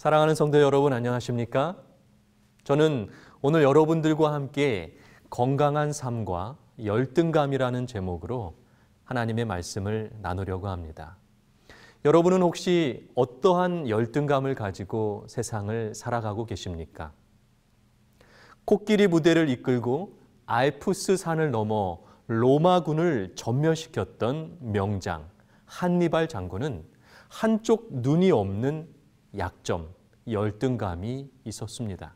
사랑하는 성도 여러분 안녕하십니까? 저는 오늘 여러분들과 함께 건강한 삶과 열등감이라는 제목으로 하나님의 말씀을 나누려고 합니다. 여러분은 혹시 어떠한 열등감을 가지고 세상을 살아가고 계십니까? 코끼리 부대를 이끌고 알프스 산을 넘어 로마군을 전멸시켰던 명장 한니발 장군은 한쪽 눈이 없는 약점, 열등감이 있었습니다.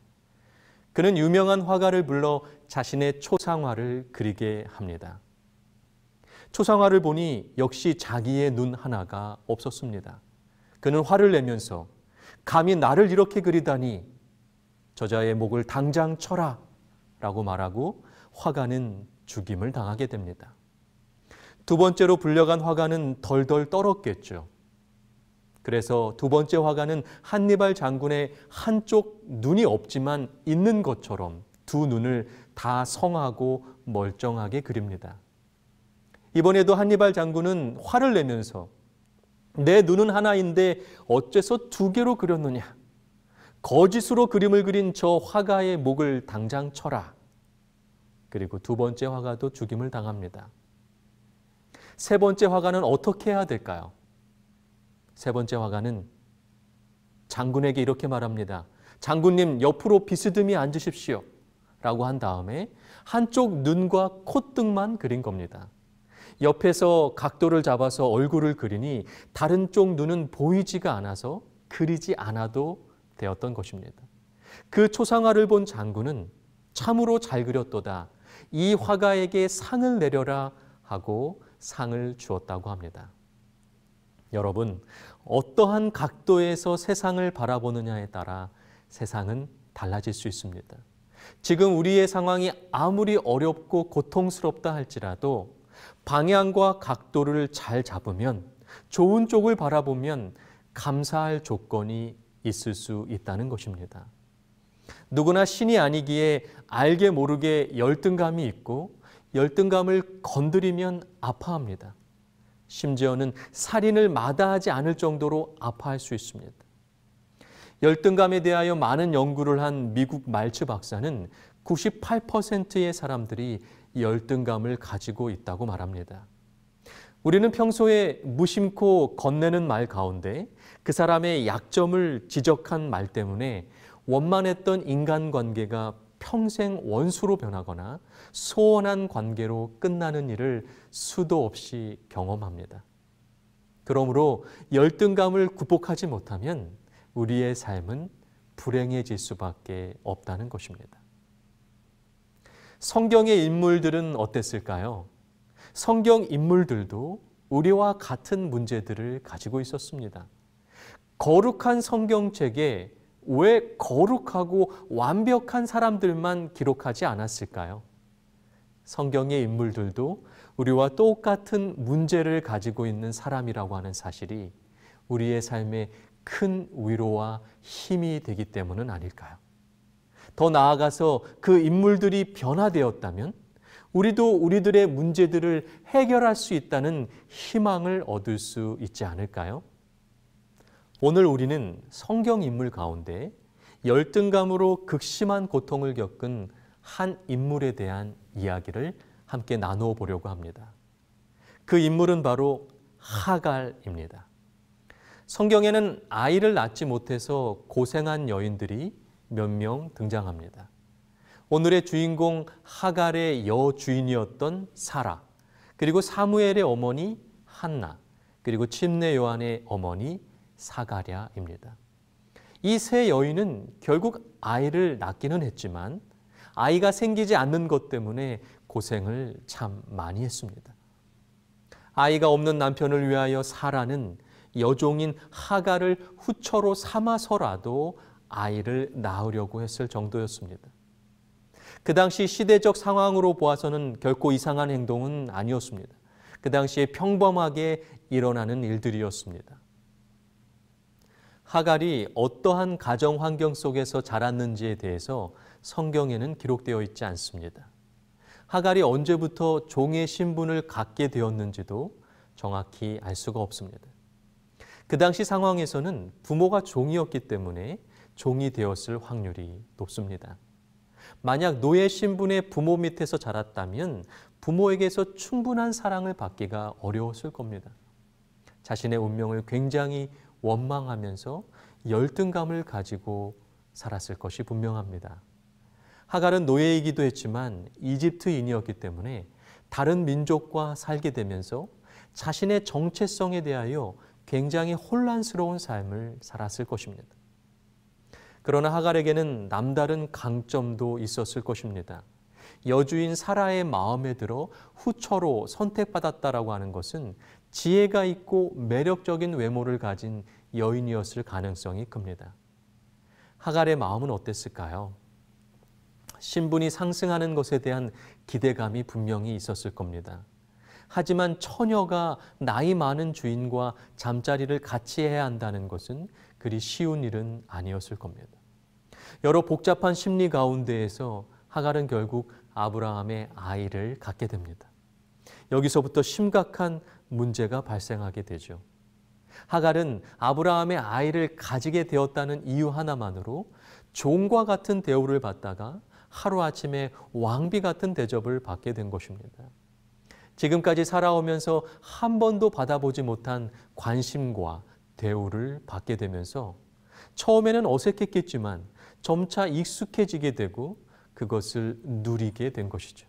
그는 유명한 화가를 불러 자신의 초상화를 그리게 합니다. 초상화를 보니 역시 자기의 눈 하나가 없었습니다. 그는 화를 내면서 감히 나를 이렇게 그리다니 저자의 목을 당장 쳐라 라고 말하고 화가는 죽임을 당하게 됩니다. 두 번째로 불려간 화가는 덜덜 떨었겠죠. 그래서 두 번째 화가는 한니발 장군의 한쪽 눈이 없지만 있는 것처럼 두 눈을 다 성하고 멀쩡하게 그립니다. 이번에도 한니발 장군은 화를 내면서 내 눈은 하나인데 어째서 두 개로 그렸느냐? 거짓으로 그림을 그린 저 화가의 목을 당장 쳐라. 그리고 두 번째 화가도 죽임을 당합니다. 세 번째 화가는 어떻게 해야 될까요? 세 번째 화가는 장군에게 이렇게 말합니다. 장군님 옆으로 비스듬히 앉으십시오. 라고 한 다음에 한쪽 눈과 콧등만 그린 겁니다. 옆에서 각도를 잡아서 얼굴을 그리니 다른 쪽 눈은 보이지가 않아서 그리지 않아도 되었던 것입니다. 그 초상화를 본 장군은 참으로 잘 그렸도다. 이 화가에게 상을 내려라 하고 상을 주었다고 합니다. 여러분, 어떠한 각도에서 세상을 바라보느냐에 따라 세상은 달라질 수 있습니다. 지금 우리의 상황이 아무리 어렵고 고통스럽다 할지라도 방향과 각도를 잘 잡으면 좋은 쪽을 바라보면 감사할 조건이 있을 수 있다는 것입니다. 누구나 신이 아니기에 알게 모르게 열등감이 있고 열등감을 건드리면 아파합니다. 심지어는 살인을 마다하지 않을 정도로 아파할 수 있습니다. 열등감에 대하여 많은 연구를 한 미국 말츠 박사는 98%의 사람들이 열등감을 가지고 있다고 말합니다. 우리는 평소에 무심코 건네는 말 가운데 그 사람의 약점을 지적한 말 때문에 원만했던 인간관계가 평생 원수로 변하거나 소원한 관계로 끝나는 일을 수도 없이 경험합니다. 그러므로 열등감을 극복하지 못하면 우리의 삶은 불행해질 수밖에 없다는 것입니다. 성경의 인물들은 어땠을까요? 성경 인물들도 우리와 같은 문제들을 가지고 있었습니다. 거룩한 성경책에 왜 거룩하고 완벽한 사람들만 기록하지 않았을까요? 성경의 인물들도 우리와 똑같은 문제를 가지고 있는 사람이라고 하는 사실이 우리의 삶에 큰 위로와 힘이 되기 때문은 아닐까요? 더 나아가서 그 인물들이 변화되었다면 우리도 우리들의 문제들을 해결할 수 있다는 희망을 얻을 수 있지 않을까요? 오늘 우리는 성경 인물 가운데 열등감으로 극심한 고통을 겪은 한 인물에 대한 이야기를 함께 나누어 보려고 합니다. 그 인물은 바로 하갈입니다. 성경에는 아이를 낳지 못해서 고생한 여인들이 몇 명 등장합니다. 오늘의 주인공 하갈의 여주인이었던 사라, 그리고 사무엘의 어머니 한나, 그리고 침례 요한의 어머니 사가랴입니다. 이 세 여인은 결국 아이를 낳기는 했지만 아이가 생기지 않는 것 때문에 고생을 참 많이 했습니다. 아이가 없는 남편을 위하여 사라는 여종인 하가를 후처로 삼아서라도 아이를 낳으려고 했을 정도였습니다. 그 당시 시대적 상황으로 보아서는 결코 이상한 행동은 아니었습니다. 그 당시에 평범하게 일어나는 일들이었습니다. 하갈이 어떠한 가정 환경 속에서 자랐는지에 대해서 성경에는 기록되어 있지 않습니다. 하갈이 언제부터 종의 신분을 갖게 되었는지도 정확히 알 수가 없습니다. 그 당시 상황에서는 부모가 종이었기 때문에 종이 되었을 확률이 높습니다. 만약 노예 신분의 부모 밑에서 자랐다면 부모에게서 충분한 사랑을 받기가 어려웠을 겁니다. 자신의 운명을 굉장히 원망하면서 열등감을 가지고 살았을 것이 분명합니다. 하갈은 노예이기도 했지만 이집트인이었기 때문에 다른 민족과 살게 되면서 자신의 정체성에 대하여 굉장히 혼란스러운 삶을 살았을 것입니다. 그러나 하갈에게는 남다른 강점도 있었을 것입니다. 여주인 사라의 마음에 들어 후처로 선택받았다라고 하는 것은 지혜가 있고 매력적인 외모를 가진 여인이었을 가능성이 큽니다. 하갈의 마음은 어땠을까요? 신분이 상승하는 것에 대한 기대감이 분명히 있었을 겁니다. 하지만 처녀가 나이 많은 주인과 잠자리를 같이 해야 한다는 것은 그리 쉬운 일은 아니었을 겁니다. 여러 복잡한 심리 가운데에서 하갈은 결국 아브라함의 아이를 갖게 됩니다. 여기서부터 심각한 문제가 발생하게 되죠. 하갈은 아브라함의 아이를 가지게 되었다는 이유 하나만으로 종과 같은 대우를 받다가 하루아침에 왕비 같은 대접을 받게 된 것입니다. 지금까지 살아오면서 한 번도 받아보지 못한 관심과 대우를 받게 되면서 처음에는 어색했겠지만 점차 익숙해지게 되고 그것을 누리게 된 것이죠.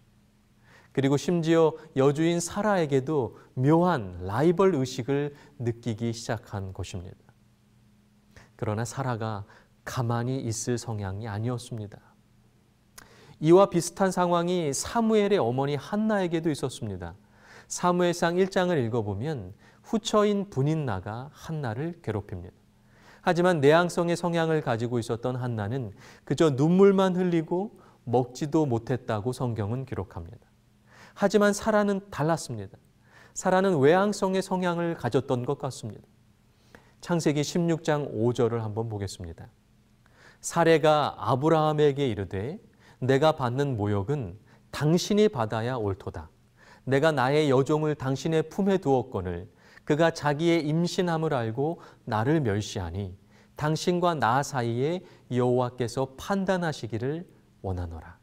그리고 심지어 여주인 사라에게도 묘한 라이벌 의식을 느끼기 시작한 것입니다. 그러나 사라가 가만히 있을 성향이 아니었습니다. 이와 비슷한 상황이 사무엘의 어머니 한나에게도 있었습니다. 사무엘상 1장을 읽어보면 후처인 분인나가 한나를 괴롭힙니다. 하지만 내향성의 성향을 가지고 있었던 한나는 그저 눈물만 흘리고 먹지도 못했다고 성경은 기록합니다. 하지만 사라는 달랐습니다. 사라는 외향성의 성향을 가졌던 것 같습니다. 창세기 16장 5절을 한번 보겠습니다. 사례가 아브라함에게 이르되 내가 받는 모욕은 당신이 받아야 옳도다. 내가 나의 여종을 당신의 품에 두었거늘 그가 자기의 임신함을 알고 나를 멸시하니 당신과 나 사이에 여호와께서 판단하시기를 원하노라.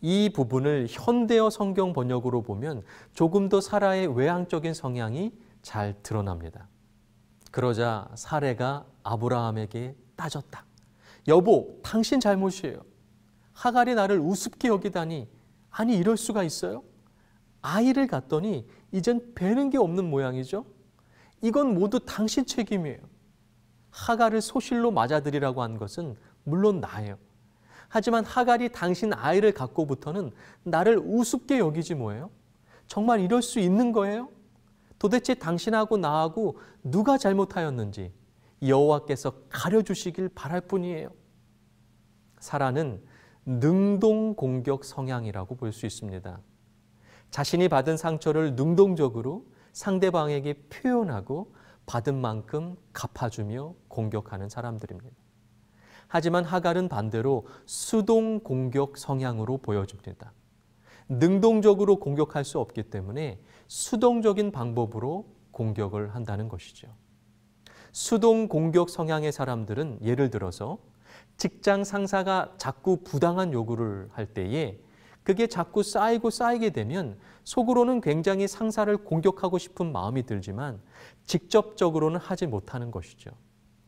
이 부분을 현대어 성경 번역으로 보면 조금 더 사라의 외향적인 성향이 잘 드러납니다. 그러자 사례가 아브라함에게 따졌다. 여보, 당신 잘못이에요. 하갈이 나를 우습게 여기다니. 아니, 이럴 수가 있어요? 아이를 갖더니 이젠 배는 게 없는 모양이죠? 이건 모두 당신 책임이에요. 하갈을 소실로 맞아들이라고 한 것은 물론 나예요. 하지만 하갈이 당신 아이를 갖고부터는 나를 우습게 여기지 뭐예요? 정말 이럴 수 있는 거예요? 도대체 당신하고 나하고 누가 잘못하였는지 여호와께서 가려주시길 바랄 뿐이에요. 사라는 능동 공격 성향이라고 볼 수 있습니다. 자신이 받은 상처를 능동적으로 상대방에게 표현하고 받은 만큼 갚아주며 공격하는 사람들입니다. 하지만 하갈은 반대로 수동 공격 성향으로 보여집니다. 능동적으로 공격할 수 없기 때문에 수동적인 방법으로 공격을 한다는 것이죠. 수동 공격 성향의 사람들은 예를 들어서 직장 상사가 자꾸 부당한 요구를 할 때에 그게 자꾸 쌓이고 쌓이게 되면 속으로는 굉장히 상사를 공격하고 싶은 마음이 들지만 직접적으로는 하지 못하는 것이죠.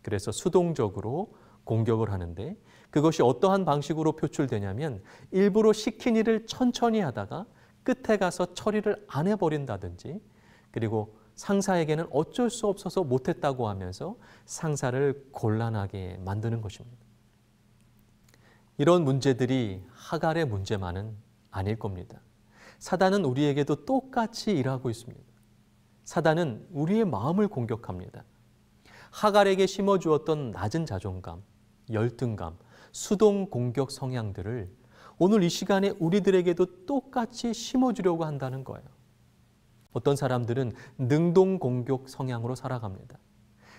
그래서 수동적으로 공격을 하는데 그것이 어떠한 방식으로 표출되냐면 일부러 시킨 일을 천천히 하다가 끝에 가서 처리를 안 해버린다든지 그리고 상사에게는 어쩔 수 없어서 못했다고 하면서 상사를 곤란하게 만드는 것입니다. 이런 문제들이 하갈의 문제만은 아닐 겁니다. 사단은 우리에게도 똑같이 일하고 있습니다. 사단은 우리의 마음을 공격합니다. 하갈에게 심어주었던 낮은 자존감, 열등감, 수동 공격 성향들을 오늘 이 시간에 우리들에게도 똑같이 심어주려고 한다는 거예요. 어떤 사람들은 능동 공격 성향으로 살아갑니다.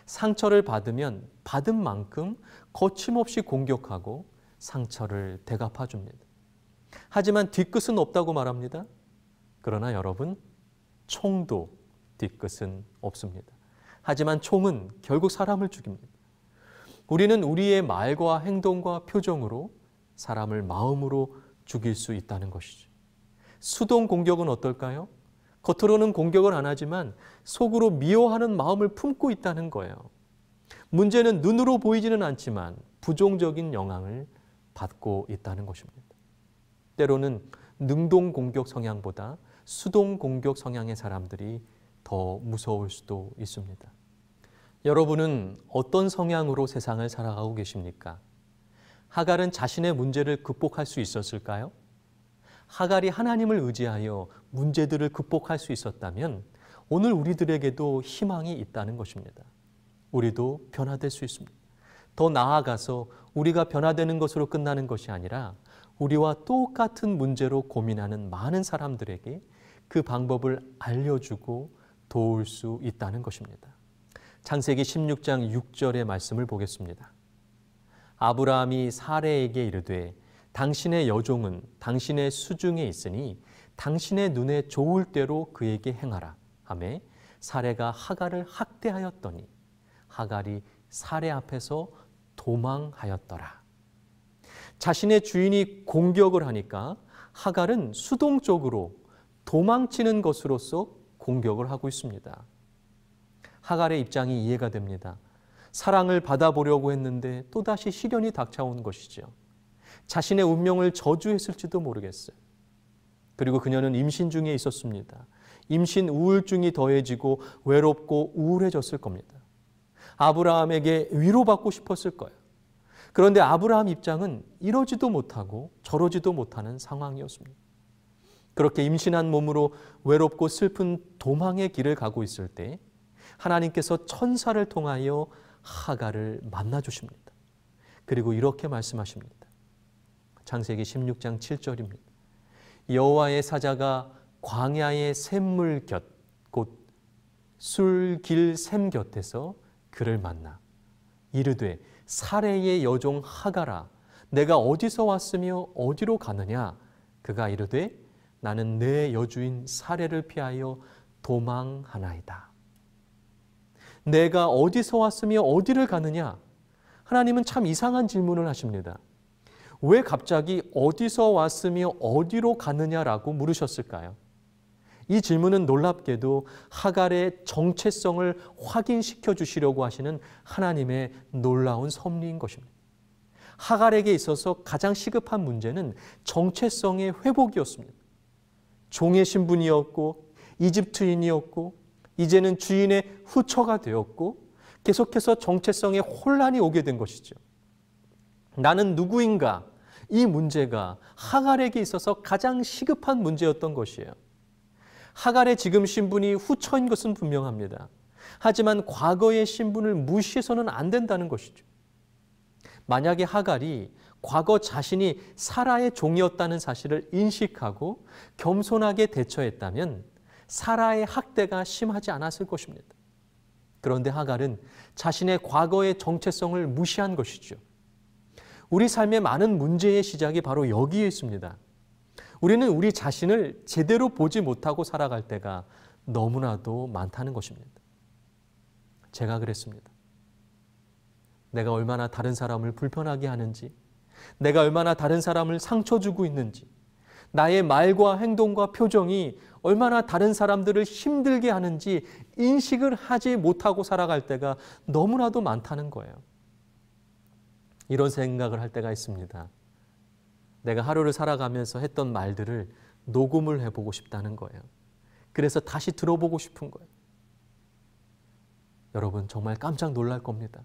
상처를 받으면 받은 만큼 거침없이 공격하고 상처를 대갚아 줍니다. 하지만 뒤끝은 없다고 말합니다. 그러나 여러분, 총도 뒤끝은 없습니다. 하지만 총은 결국 사람을 죽입니다. 우리는 우리의 말과 행동과 표정으로 사람을 마음으로 죽일 수 있다는 것이죠. 수동 공격은 어떨까요? 겉으로는 공격을 안 하지만 속으로 미워하는 마음을 품고 있다는 거예요. 문제는 눈으로 보이지는 않지만 부정적인 영향을 받고 있다는 것입니다. 때로는 능동 공격 성향보다 수동 공격 성향의 사람들이 더 무서울 수도 있습니다. 여러분은 어떤 성향으로 세상을 살아가고 계십니까? 하갈은 자신의 문제를 극복할 수 있었을까요? 하갈이 하나님을 의지하여 문제들을 극복할 수 있었다면 오늘 우리들에게도 희망이 있다는 것입니다. 우리도 변화될 수 있습니다. 더 나아가서 우리가 변화되는 것으로 끝나는 것이 아니라 우리와 똑같은 문제로 고민하는 많은 사람들에게 그 방법을 알려주고 도울 수 있다는 것입니다. 창세기 16장 6절의 말씀을 보겠습니다. 아브라함이 사레에게 이르되 당신의 여종은 당신의 수중에 있으니 당신의 눈에 좋을 대로 그에게 행하라 하매 사레가 하갈을 학대하였더니 하갈이 사레 앞에서 도망하였더라. 자신의 주인이 공격을 하니까 하갈은 수동적으로 도망치는 것으로서 공격을 하고 있습니다. 하갈의 입장이 이해가 됩니다. 사랑을 받아보려고 했는데 또다시 시련이 닥쳐온 것이죠. 자신의 운명을 저주했을지도 모르겠어요. 그리고 그녀는 임신 중에 있었습니다. 임신 우울증이 더해지고 외롭고 우울해졌을 겁니다. 아브라함에게 위로받고 싶었을 거예요. 그런데 아브라함 입장은 이러지도 못하고 저러지도 못하는 상황이었습니다. 그렇게 임신한 몸으로 외롭고 슬픈 도망의 길을 가고 있을 때 하나님께서 천사를 통하여 하가를 만나 주십니다. 그리고 이렇게 말씀하십니다. 창세기 16장 7절입니다. 여호와의 사자가 광야의 샘물 곁, 곧 술길 샘 곁에서 그를 만나 이르되 사레의 여종 하가라 내가 어디서 왔으며 어디로 가느냐 그가 이르되 나는 내 여주인 사례를 피하여 도망하나이다. 내가 어디서 왔으며 어디를 가느냐? 하나님은 참 이상한 질문을 하십니다. 왜 갑자기 어디서 왔으며 어디로 가느냐라고 물으셨을까요? 이 질문은 놀랍게도 하갈의 정체성을 확인시켜 주시려고 하시는 하나님의 놀라운 섭리인 것입니다. 하갈에게 있어서 가장 시급한 문제는 정체성의 회복이었습니다. 종의 신분이었고 이집트인이었고 이제는 주인의 후처가 되었고 계속해서 정체성에 혼란이 오게 된 것이죠. 나는 누구인가? 이 문제가 하갈에게 있어서 가장 시급한 문제였던 것이에요. 하갈의 지금 신분이 후처인 것은 분명합니다. 하지만 과거의 신분을 무시해서는 안 된다는 것이죠. 만약에 하갈이 과거 자신이 사라의 종이었다는 사실을 인식하고 겸손하게 대처했다면 사라의 학대가 심하지 않았을 것입니다. 그런데 하갈은 자신의 과거의 정체성을 무시한 것이죠. 우리 삶의 많은 문제의 시작이 바로 여기에 있습니다. 우리는 우리 자신을 제대로 보지 못하고 살아갈 때가 너무나도 많다는 것입니다. 제가 그랬습니다. 내가 얼마나 다른 사람을 불편하게 하는지, 내가 얼마나 다른 사람을 상처 주고 있는지, 나의 말과 행동과 표정이 얼마나 다른 사람들을 힘들게 하는지 인식을 하지 못하고 살아갈 때가 너무나도 많다는 거예요. 이런 생각을 할 때가 있습니다. 내가 하루를 살아가면서 했던 말들을 녹음을 해보고 싶다는 거예요. 그래서 다시 들어보고 싶은 거예요. 여러분, 정말 깜짝 놀랄 겁니다.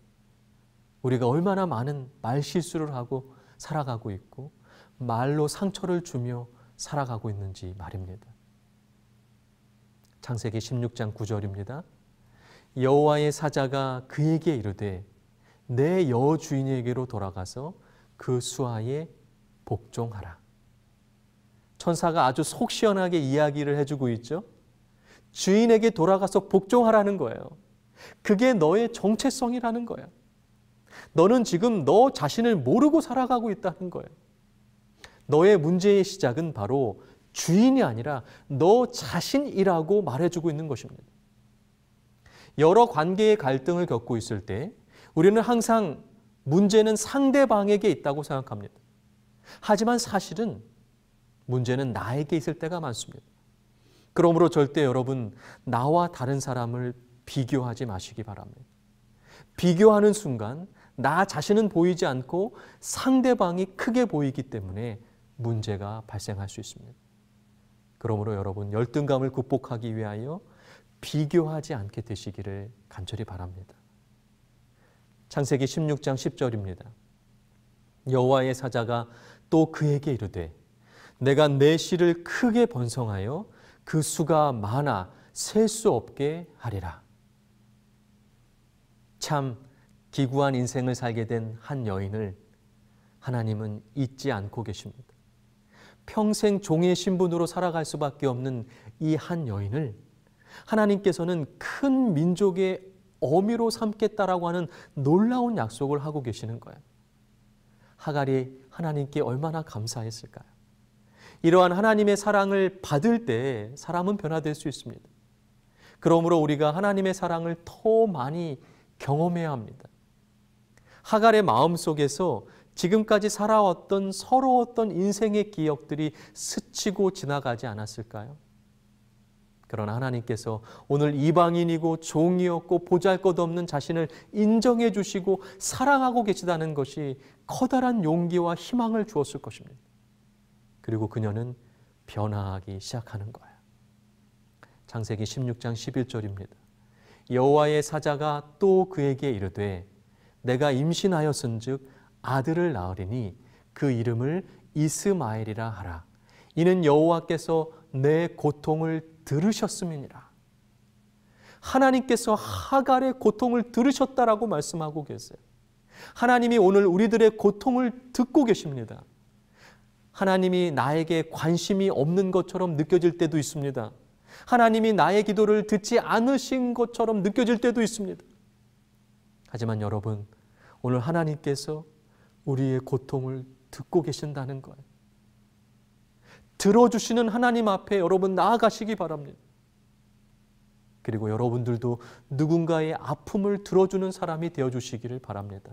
우리가 얼마나 많은 말 실수를 하고 살아가고 있고 말로 상처를 주며 살아가고 있는지 말입니다. 창세기 16장 9절입니다. 여호와의 사자가 그에게 이르되 내 여주인에게로 돌아가서 그 수하에 복종하라. 천사가 아주 속 시원하게 이야기를 해주고 있죠. 주인에게 돌아가서 복종하라는 거예요. 그게 너의 정체성이라는 거예요. 너는 지금 너 자신을 모르고 살아가고 있다는 거예요. 너의 문제의 시작은 바로 주인이 아니라 너 자신이라고 말해주고 있는 것입니다. 여러 관계의 갈등을 겪고 있을 때 우리는 항상 문제는 상대방에게 있다고 생각합니다. 하지만 사실은 문제는 나에게 있을 때가 많습니다. 그러므로 절대 여러분 나와 다른 사람을 비교하지 마시기 바랍니다. 비교하는 순간 나 자신은 보이지 않고 상대방이 크게 보이기 때문에 문제가 발생할 수 있습니다. 그러므로 여러분 열등감을 극복하기 위하여 비교하지 않게 되시기를 간절히 바랍니다. 창세기 16장 10절입니다. 여호와의 사자가 또 그에게 이르되 내가 내 씨를 크게 번성하여 그 수가 많아 셀 수 없게 하리라. 참 기구한 인생을 살게 된 한 여인을 하나님은 잊지 않고 계십니다. 평생 종의 신분으로 살아갈 수밖에 없는 이 한 여인을 하나님께서는 큰 민족의 어미로 삼겠다라고 하는 놀라운 약속을 하고 계시는 거예요. 하갈이 하나님께 얼마나 감사했을까요? 이러한 하나님의 사랑을 받을 때 사람은 변화될 수 있습니다. 그러므로 우리가 하나님의 사랑을 더 많이 경험해야 합니다. 하갈의 마음 속에서 지금까지 살아왔던 서러웠던 인생의 기억들이 스치고 지나가지 않았을까요? 그러나 하나님께서 오늘 이방인이고 종이었고 보잘 것 없는 자신을 인정해 주시고 사랑하고 계시다는 것이 커다란 용기와 희망을 주었을 것입니다. 그리고 그녀는 변화하기 시작하는 거예요. 창세기 16장 11절입니다. 여호와의 사자가 또 그에게 이르되 내가 임신하였은즉 아들을 낳으리니 그 이름을 이스마엘이라 하라. 이는 여호와께서 내 고통을 들으셨음이니라. 하나님께서 하갈의 고통을 들으셨다라고 말씀하고 계세요. 하나님이 오늘 우리들의 고통을 듣고 계십니다. 하나님이 나에게 관심이 없는 것처럼 느껴질 때도 있습니다. 하나님이 나의 기도를 듣지 않으신 것처럼 느껴질 때도 있습니다. 하지만 여러분, 오늘 하나님께서 우리의 고통을 듣고 계신다는 거예요. 들어주시는 하나님 앞에 여러분 나아가시기 바랍니다. 그리고 여러분들도 누군가의 아픔을 들어주는 사람이 되어주시기를 바랍니다.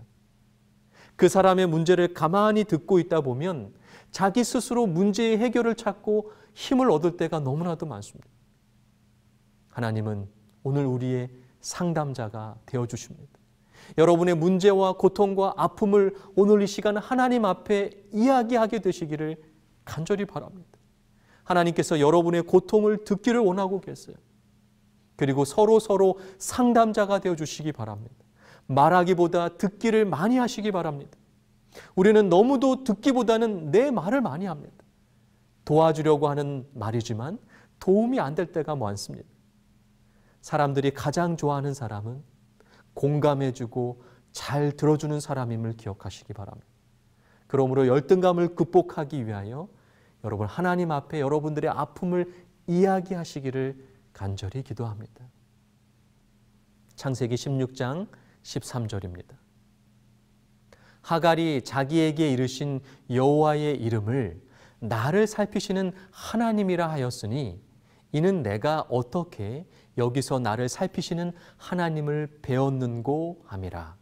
그 사람의 문제를 가만히 듣고 있다 보면 자기 스스로 문제의 해결을 찾고 힘을 얻을 때가 너무나도 많습니다. 하나님은 오늘 우리의 상담자가 되어주십니다. 여러분의 문제와 고통과 아픔을 오늘 이 시간 하나님 앞에 이야기하게 되시기를 간절히 바랍니다. 하나님께서 여러분의 고통을 듣기를 원하고 계세요. 그리고 서로 서로 상담자가 되어 주시기 바랍니다. 말하기보다 듣기를 많이 하시기 바랍니다. 우리는 너무도 듣기보다는 내 말을 많이 합니다. 도와주려고 하는 말이지만 도움이 안 될 때가 많습니다. 사람들이 가장 좋아하는 사람은 공감해주고 잘 들어주는 사람임을 기억하시기 바랍니다. 그러므로 열등감을 극복하기 위하여 여러분 하나님 앞에 여러분들의 아픔을 이야기하시기를 간절히 기도합니다. 창세기 16장 13절입니다. 하갈이 자기에게 이르신 여호와의 이름을 나를 살피시는 하나님이라 하였으니 이는 내가 어떻게 여기서 나를 살피시는 하나님을 배웠는고 함이라.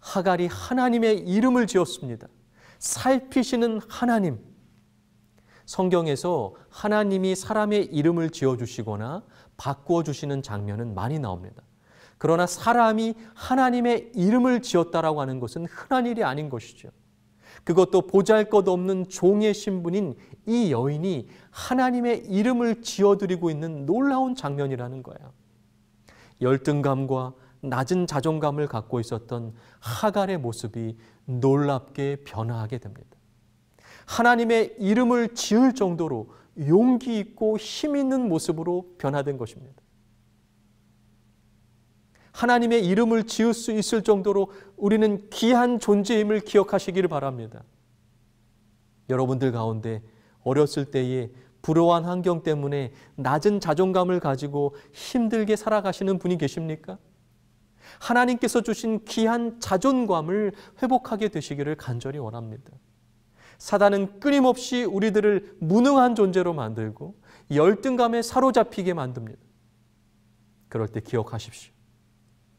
하갈이 하나님의 이름을 지었습니다. 살피시는 하나님. 성경에서 하나님이 사람의 이름을 지어주시거나 바꾸어주시는 장면은 많이 나옵니다. 그러나 사람이 하나님의 이름을 지었다라고 하는 것은 흔한 일이 아닌 것이죠. 그것도 보잘 것 없는 종의 신분인 이 여인이 하나님의 이름을 지어드리고 있는 놀라운 장면이라는 거예요. 열등감과 낮은 자존감을 갖고 있었던 하갈의 모습이 놀랍게 변화하게 됩니다. 하나님의 이름을 지을 정도로 용기 있고 힘 있는 모습으로 변화된 것입니다. 하나님의 이름을 지을 수 있을 정도로 우리는 귀한 존재임을 기억하시기를 바랍니다. 여러분들 가운데 어렸을 때에 불우한 환경 때문에 낮은 자존감을 가지고 힘들게 살아가시는 분이 계십니까? 하나님께서 주신 귀한 자존감을 회복하게 되시기를 간절히 원합니다. 사단은 끊임없이 우리들을 무능한 존재로 만들고 열등감에 사로잡히게 만듭니다. 그럴 때 기억하십시오.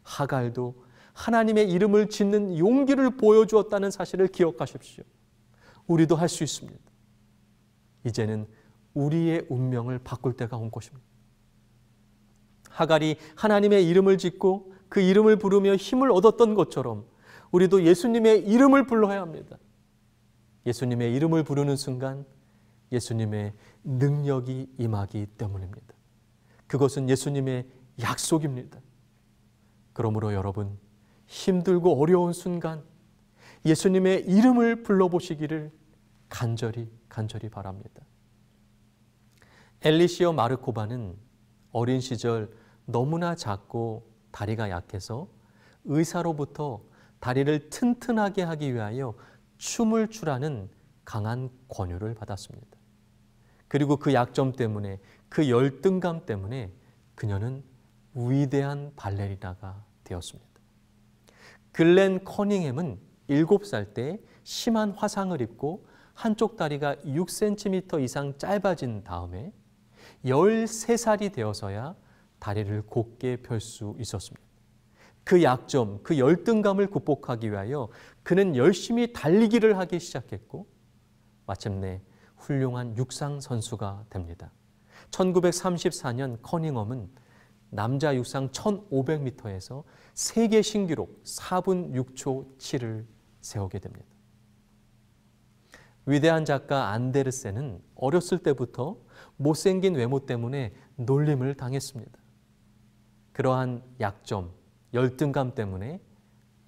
하갈도 하나님의 이름을 짓는 용기를 보여주었다는 사실을 기억하십시오. 우리도 할 수 있습니다. 이제는 우리의 운명을 바꿀 때가 온 것입니다. 하갈이 하나님의 이름을 짓고 그 이름을 부르며 힘을 얻었던 것처럼 우리도 예수님의 이름을 불러야 합니다. 예수님의 이름을 부르는 순간 예수님의 능력이 임하기 때문입니다. 그것은 예수님의 약속입니다. 그러므로 여러분, 힘들고 어려운 순간 예수님의 이름을 불러보시기를 간절히, 간절히 바랍니다. 엘리시오 마르코바는 어린 시절 너무나 작고 다리가 약해서 의사로부터 다리를 튼튼하게 하기 위하여 춤을 추라는 강한 권유를 받았습니다. 그리고 그 약점 때문에 그 열등감 때문에 그녀는 위대한 발레리나가 되었습니다. 글렌 커닝햄은 7살 때 심한 화상을 입고 한쪽 다리가 6cm 이상 짧아진 다음에 13살이 되어서야 다리를 곧게 펼 수 있었습니다. 그 약점, 그 열등감을 극복하기 위하여 그는 열심히 달리기를 하기 시작했고 마침내 훌륭한 육상 선수가 됩니다. 1934년 커닝엄은 남자 육상 1500m에서 세계 신기록 4분 6초 7을 세우게 됩니다. 위대한 작가 안데르센은 어렸을 때부터 못생긴 외모 때문에 놀림을 당했습니다. 그러한 약점, 열등감 때문에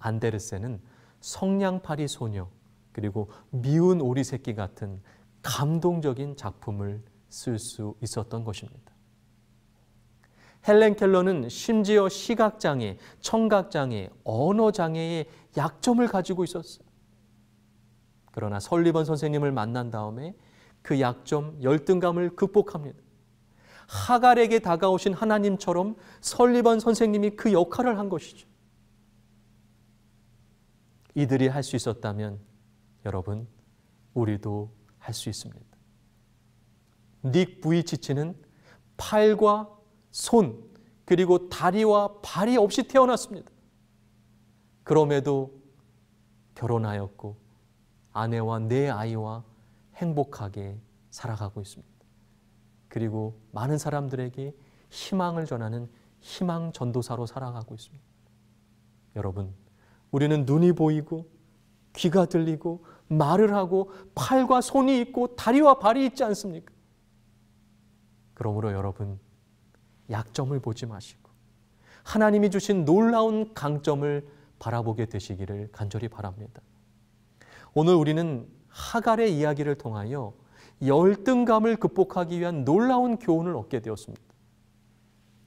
안데르센은 성냥팔이 소녀 그리고 미운 오리 새끼 같은 감동적인 작품을 쓸 수 있었던 것입니다. 헬렌 켈러는 심지어 시각장애, 청각장애, 언어장애의 약점을 가지고 있었어요. 그러나 설리번 선생님을 만난 다음에 그 약점, 열등감을 극복합니다. 하갈에게 다가오신 하나님처럼 설리번 선생님이 그 역할을 한 것이죠. 이들이 할 수 있었다면 여러분, 우리도 할 수 있습니다. 닉 부이치치는 팔과 손, 그리고 다리와 발이 없이 태어났습니다. 그럼에도 결혼하였고 아내와 내 아이와 행복하게 살아가고 있습니다. 그리고 많은 사람들에게 희망을 전하는 희망 전도사로 살아가고 있습니다. 여러분, 우리는 눈이 보이고 귀가 들리고 말을 하고 팔과 손이 있고 다리와 발이 있지 않습니까? 그러므로 여러분, 약점을 보지 마시고 하나님이 주신 놀라운 강점을 바라보게 되시기를 간절히 바랍니다. 오늘 우리는 하갈의 이야기를 통하여 열등감을 극복하기 위한 놀라운 교훈을 얻게 되었습니다.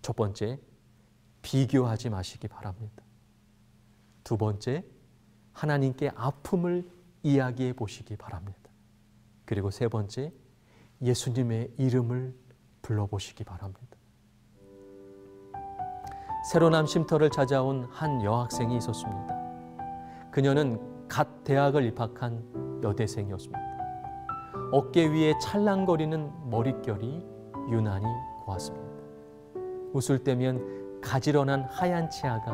첫 번째, 비교하지 마시기 바랍니다. 두 번째, 하나님께 아픔을 이야기해 보시기 바랍니다. 그리고 세 번째, 예수님의 이름을 불러보시기 바랍니다. 새로남 쉼터를 찾아온 한 여학생이 있었습니다. 그녀는 갓 대학을 입학한 여대생이었습니다. 어깨 위에 찰랑거리는 머릿결이 유난히 고왔습니다. 웃을 때면 가지런한 하얀 치아가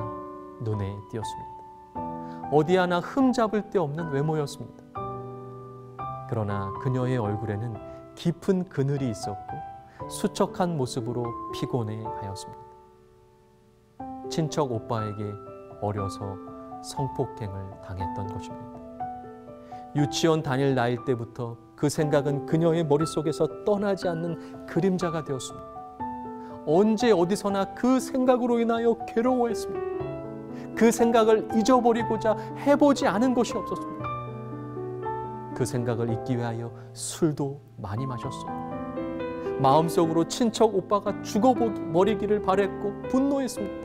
눈에 띄었습니다. 어디 하나 흠잡을 데 없는 외모였습니다. 그러나 그녀의 얼굴에는 깊은 그늘이 있었고 수척한 모습으로 피곤해 하였습니다. 친척 오빠에게 어려서 성폭행을 당했던 것입니다. 유치원 다닐 나이 때부터 그 생각은 그녀의 머릿속에서 떠나지 않는 그림자가 되었습니다. 언제 어디서나 그 생각으로 인하여 괴로워했습니다. 그 생각을 잊어버리고자 해보지 않은 것이 없었습니다. 그 생각을 잊기 위하여 술도 많이 마셨어요. 마음속으로 친척 오빠가 죽어버리기를 바랬고 분노했습니다.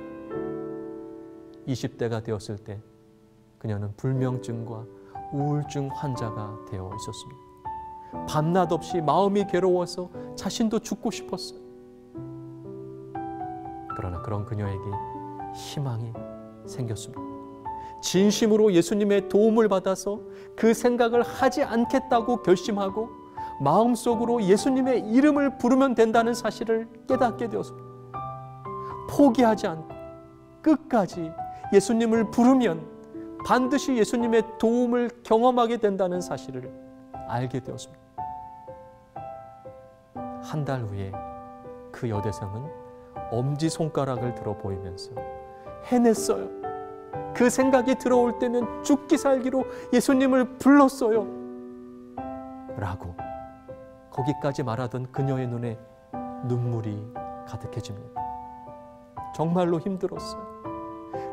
20대가 되었을 때 그녀는 불면증과 우울증 환자가 되어 있었습니다. 밤낮 없이 마음이 괴로워서 자신도 죽고 싶었어요. 그러나 그런 그녀에게 희망이 생겼습니다. 진심으로 예수님의 도움을 받아서 그 생각을 하지 않겠다고 결심하고 마음속으로 예수님의 이름을 부르면 된다는 사실을 깨닫게 되었습니다. 포기하지 않고 끝까지 예수님을 부르면 반드시 예수님의 도움을 경험하게 된다는 사실을 알게 되었습니다. 한 달 후에 그 여대생은 엄지손가락을 들어 보이면서 해냈어요. 그 생각이 들어올 때면 죽기 살기로 예수님을 불렀어요. 라고 거기까지 말하던 그녀의 눈에 눈물이 가득해집니다. 정말로 힘들었어요.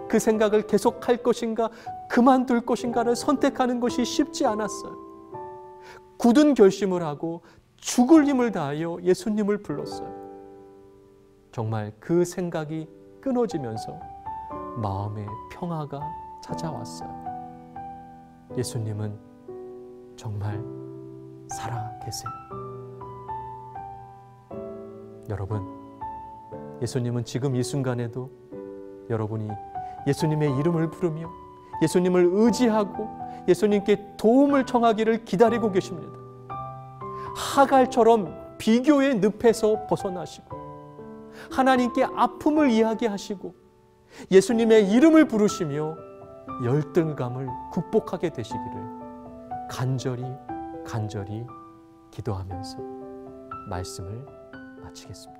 그 생각을 계속 할 것인가, 그만둘 것인가를 선택하는 것이 쉽지 않았어요. 굳은 결심을 하고 죽을 힘을 다하여 예수님을 불렀어요. 정말 그 생각이 끊어지면서 마음의 평화가 찾아왔어요. 예수님은 정말 살아 계세요. 여러분, 예수님은 지금 이 순간에도 여러분이 예수님의 이름을 부르며 예수님을 의지하고 예수님께 도움을 청하기를 기다리고 계십니다. 하갈처럼 비교의 늪에서 벗어나시고 하나님께 아픔을 이야기하시고 예수님의 이름을 부르시며 열등감을 극복하게 되시기를 간절히 간절히 기도하면서 말씀을 마치겠습니다.